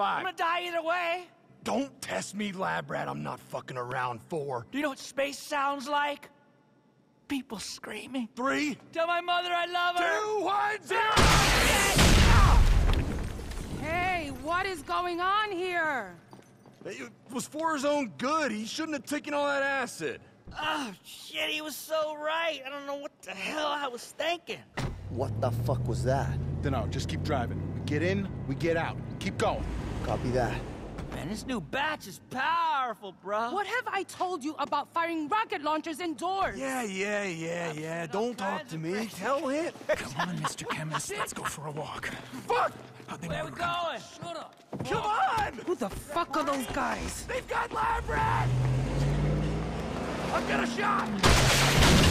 25. I'm gonna die either way. Don't test me, lab rat. I'm not fucking around. Four. Do you know what space sounds like? People screaming. Three. Tell my mother I love her. Two, one, zero! Hey, what is going on here? It was for his own good. He shouldn't have taken all that acid. Oh, shit, he was so right. I don't know what the hell I was thinking. What the fuck was that? Dunno, just keep driving. We get in, we get out. Keep going. Copy that. Man, this new batch is powerful, bro. What have I told you about firing rocket launchers indoors? Yeah, yeah, yeah, yeah. Don't talk to me. crazy Tell him. Come on, Mr. Chemist, let's go for a walk. Fuck! How'd they Where know we were coming? going? Shut up. Come on! Who the fuck are those guys? They've got lab rat! I've got a shot! Shit!